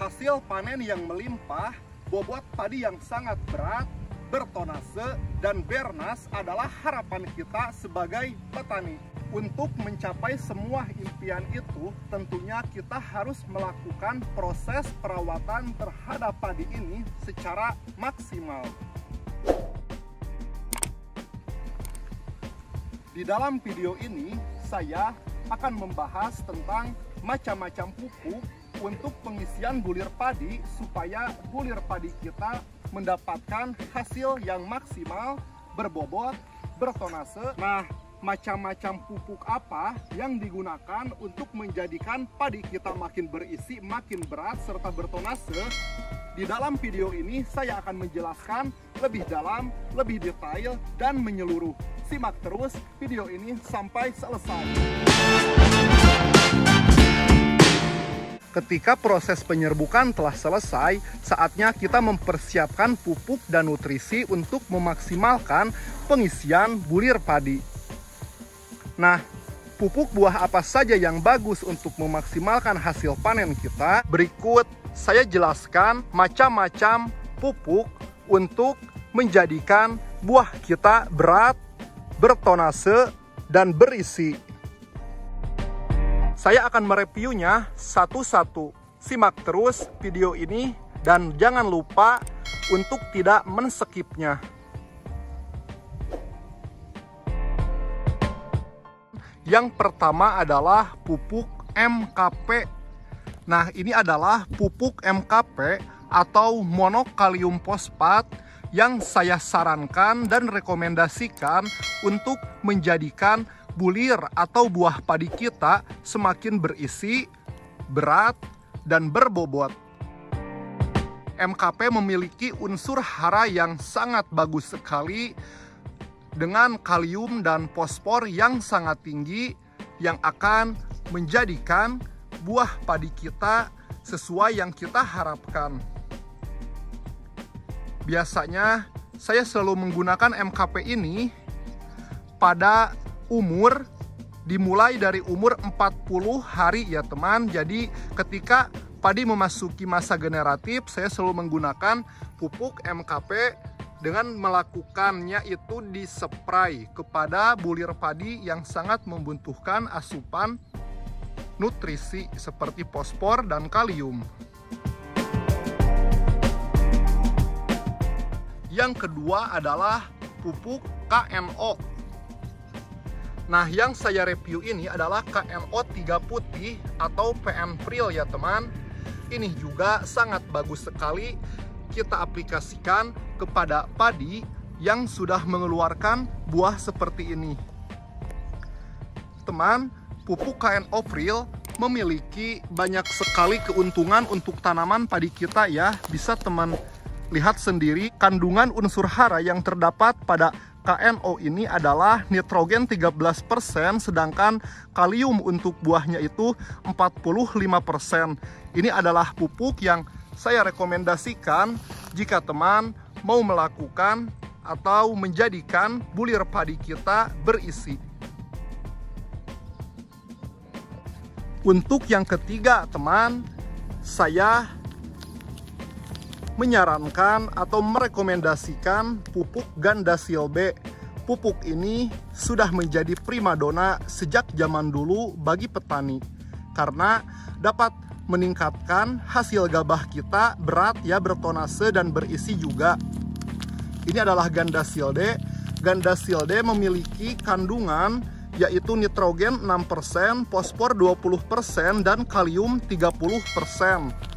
Hasil panen yang melimpah, bobot padi yang sangat berat, bertonase, dan bernas adalah harapan kita sebagai petani. Untuk mencapai semua impian itu, tentunya kita harus melakukan proses perawatan terhadap padi ini secara maksimal. Di dalam video ini, saya akan membahas tentang macam-macam pupuk untuk pengisian bulir padi supaya bulir padi kita mendapatkan hasil yang maksimal, berbobot, bertonase. Nah, macam-macam pupuk apa yang digunakan untuk menjadikan padi kita makin berisi, makin berat, serta bertonase. Di dalam video ini saya akan menjelaskan lebih dalam, lebih detail, dan menyeluruh. Simak terus video ini sampai selesai. Ketika proses penyerbukan telah selesai, saatnya kita mempersiapkan pupuk dan nutrisi untuk memaksimalkan pengisian bulir padi. Nah, pupuk buah apa saja yang bagus untuk memaksimalkan hasil panen kita? Berikut saya jelaskan macam-macam pupuk untuk menjadikan buah kita berat, bertonase, dan berisi. Saya akan mereviewnya satu-satu. Simak terus video ini dan jangan lupa untuk tidak menskipnya. Yang pertama adalah pupuk MKP. Nah, ini adalah pupuk MKP atau monokalium fosfat yang saya sarankan dan rekomendasikan untuk menjadikan bulir atau buah padi kita semakin berisi, berat, dan berbobot. MKP memiliki unsur hara yang sangat bagus sekali dengan kalium dan fosfor yang sangat tinggi yang akan menjadikan buah padi kita sesuai yang kita harapkan. Biasanya saya selalu menggunakan MKP ini pada umur dimulai dari umur 40 hari ya teman. Jadi ketika padi memasuki masa generatif, saya selalu menggunakan pupuk MKP dengan melakukannya itu di spray kepada bulir padi yang sangat membutuhkan asupan nutrisi seperti fosfor dan kalium. Yang kedua adalah pupuk KNO Nah, yang saya review ini adalah KNO 3 putih atau PN Pril ya teman. Ini juga sangat bagus sekali kita aplikasikan kepada padi yang sudah mengeluarkan buah seperti ini. Teman, pupuk KNO Pril memiliki banyak sekali keuntungan untuk tanaman padi kita ya. Bisa teman lihat sendiri kandungan unsur hara yang terdapat pada KNO ini adalah nitrogen 13%, sedangkan kalium untuk buahnya itu 45%. Ini adalah pupuk yang saya rekomendasikan jika teman mau melakukan atau menjadikan bulir padi kita berisi. Untuk yang ketiga, teman, saya menyarankan atau merekomendasikan pupuk ganda silbe. Pupuk ini sudah menjadi primadona sejak zaman dulu bagi petani karena dapat meningkatkan hasil gabah kita berat ya bertonase dan berisi juga. Ini adalah ganda silde. Ganda silde memiliki kandungan yaitu nitrogen 6%, fosfor 20%, dan kalium 30%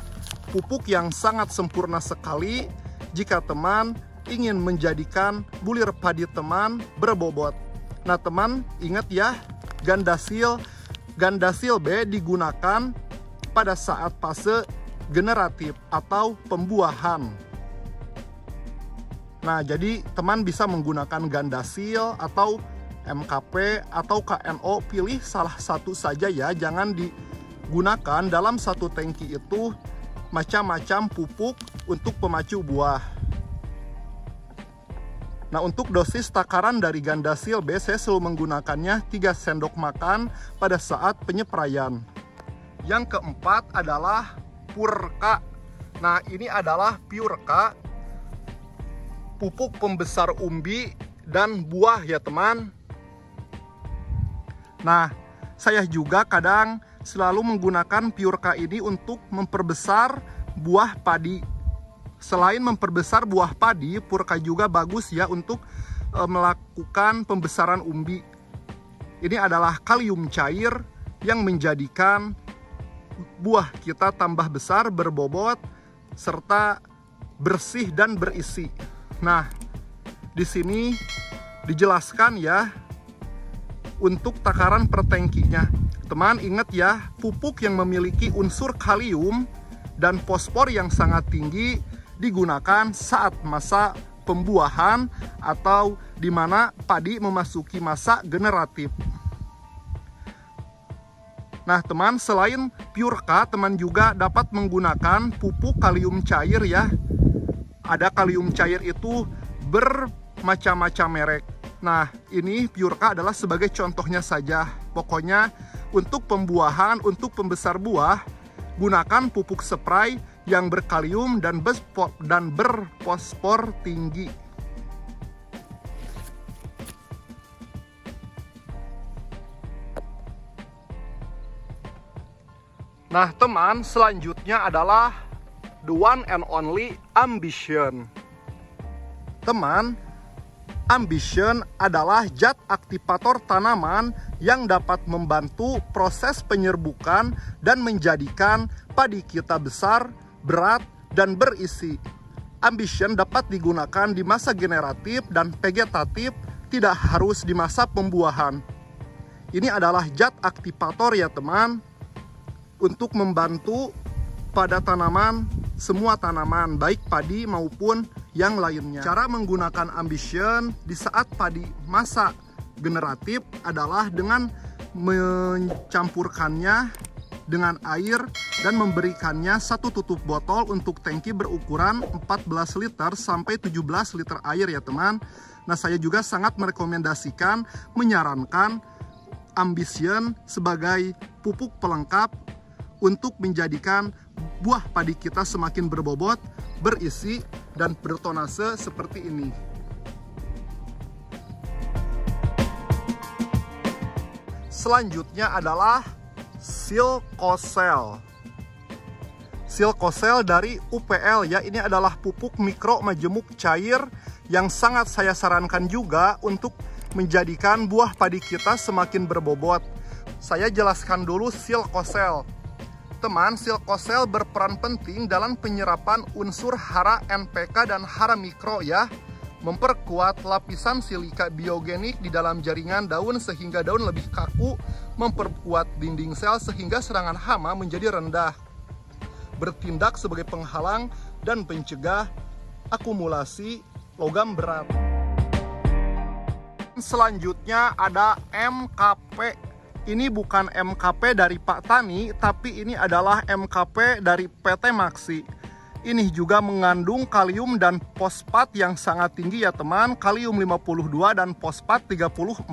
pupuk yang sangat sempurna sekali jika teman ingin menjadikan bulir padi teman berbobot. Nah teman ingat ya gandasil gandasil B digunakan pada saat fase generatif atau pembuahan. Nah jadi teman bisa menggunakan gandasil atau MKP atau KNO pilih salah satu saja ya jangan digunakan dalam satu tangki itu macam-macam pupuk untuk pemacu buah. Nah, untuk dosis takaran dari Gandasil B, saya selalu menggunakannya 3 sendok makan pada saat penyepraian. Yang keempat adalah Purka Nah, ini adalah Pureka pupuk pembesar umbi dan buah ya teman. Nah, saya juga kadang selalu menggunakan Pureka ini untuk memperbesar buah padi. Selain memperbesar buah padi, Pureka juga bagus ya untuk e, melakukan pembesaran umbi. Ini adalah kalium cair yang menjadikan buah kita tambah besar, berbobot, serta bersih dan berisi. Nah, di sini dijelaskan ya untuk takaran per tangkinya. Teman ingat ya, pupuk yang memiliki unsur kalium dan fosfor yang sangat tinggi digunakan saat masa pembuahan atau di mana padi memasuki masa generatif. Nah, teman, selain Pureka, teman juga dapat menggunakan pupuk kalium cair ya. Ada kalium cair itu bermacam-macam merek. Nah, ini Pureka adalah sebagai contohnya saja. Pokoknya untuk pembuahan, untuk pembesar buah, gunakan pupuk spray yang berkalium dan dan berfosfor tinggi. Nah, teman, selanjutnya adalah the one and only ambition. Teman, ambition adalah zat aktivator tanaman yang dapat membantu proses penyerbukan dan menjadikan padi kita besar, berat, dan berisi. Ambition dapat digunakan di masa generatif dan vegetatif, tidak harus di masa pembuahan. Ini adalah zat aktivator ya teman untuk membantu pada tanaman, semua tanaman, baik padi maupun yang lainnya. Cara menggunakan ambition di saat padi masa generatif adalah dengan mencampurkannya dengan air dan memberikannya satu tutup botol untuk tangki berukuran 14 liter sampai 17 liter air ya teman. Nah saya juga sangat merekomendasikan menyarankan Ambition sebagai pupuk pelengkap untuk menjadikan buah padi kita semakin berbobot, berisi, dan bertonase seperti ini. Selanjutnya adalah Silkosel. Silkosel dari UPL ya, ini adalah pupuk mikro majemuk cair yang sangat saya sarankan juga untuk menjadikan buah padi kita semakin berbobot. Saya jelaskan dulu Silkosel teman, silkosel berperan penting dalam penyerapan unsur hara NPK dan hara mikro ya. Memperkuat lapisan silika biogenik di dalam jaringan daun sehingga daun lebih kaku, memperkuat dinding sel sehingga serangan hama menjadi rendah. Bertindak sebagai penghalang dan pencegah akumulasi logam berat. Selanjutnya ada MKP ini bukan MKP dari Pak Tani, tapi ini adalah MKP dari PT Maxi. Ini juga mengandung kalium dan fosfat yang sangat tinggi ya teman, kalium 52 dan fosfat 34.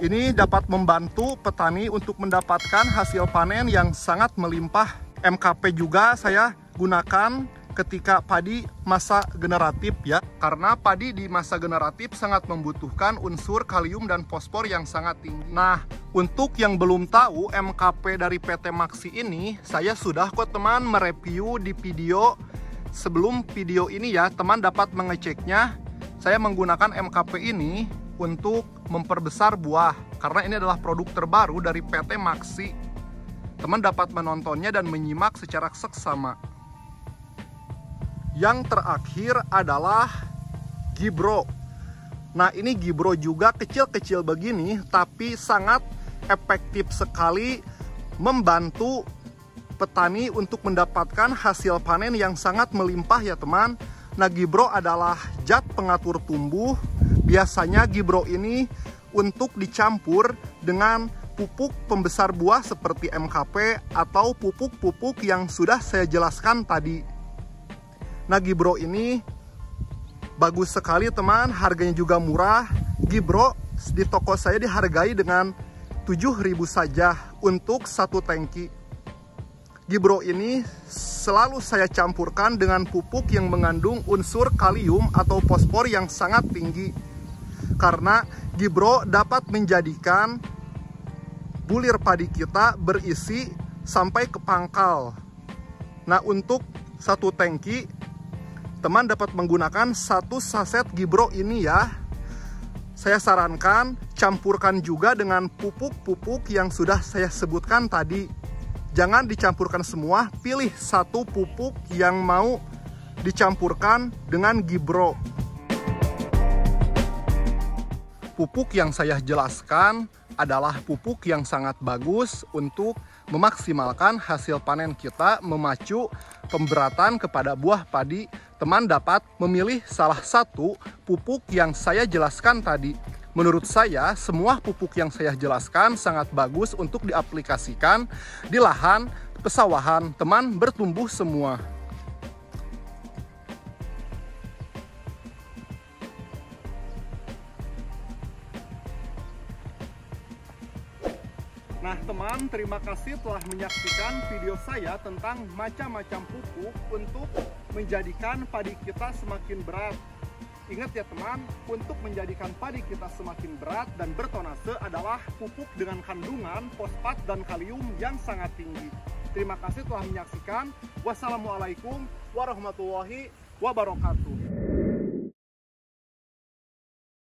Ini dapat membantu petani untuk mendapatkan hasil panen yang sangat melimpah. MKP juga saya gunakan ketika padi masa generatif ya karena padi di masa generatif sangat membutuhkan unsur kalium dan fosfor yang sangat tinggi. Nah, untuk yang belum tahu MKP dari PT Maxi ini, saya sudah kok teman mereview di video sebelum video ini ya, teman dapat mengeceknya. Saya menggunakan MKP ini untuk memperbesar buah karena ini adalah produk terbaru dari PT Maxi. Teman dapat menontonnya dan menyimak secara seksama. Yang terakhir adalah Gibro. Nah ini Gibro juga kecil-kecil begini tapi sangat efektif sekali membantu petani untuk mendapatkan hasil panen yang sangat melimpah ya teman. Nah Gibro adalah zat pengatur tumbuh. Biasanya Gibro ini untuk dicampur dengan pupuk pembesar buah seperti MKP atau pupuk-pupuk yang sudah saya jelaskan tadi. Nah Gibro ini bagus sekali teman, harganya juga murah. Gibro di toko saya dihargai dengan 7000 saja untuk satu tangki. Gibro ini selalu saya campurkan dengan pupuk yang mengandung unsur kalium atau fosfor yang sangat tinggi. Karena Gibro dapat menjadikan bulir padi kita berisi sampai ke pangkal. Nah, untuk satu tangki, teman dapat menggunakan satu saset Gibro ini ya. Saya sarankan campurkan juga dengan pupuk-pupuk yang sudah saya sebutkan tadi jangan dicampurkan semua, pilih satu pupuk yang mau dicampurkan dengan Gibro. Pupuk yang saya jelaskan adalah pupuk yang sangat bagus untuk memaksimalkan hasil panen kita, memacu pemberatan kepada buah padi. Teman dapat memilih salah satu pupuk yang saya jelaskan tadi. Menurut saya, semua pupuk yang saya jelaskan sangat bagus untuk diaplikasikan di lahan pesawahan teman bertumbuh semua. Terima kasih telah menyaksikan video saya tentang macam-macam pupuk untuk menjadikan padi kita semakin berat. Ingat ya teman, untuk menjadikan padi kita semakin berat dan bertonase adalah pupuk dengan kandungan fosfat dan kalium yang sangat tinggi. Terima kasih telah menyaksikan. Wassalamualaikum warahmatullahi wabarakatuh.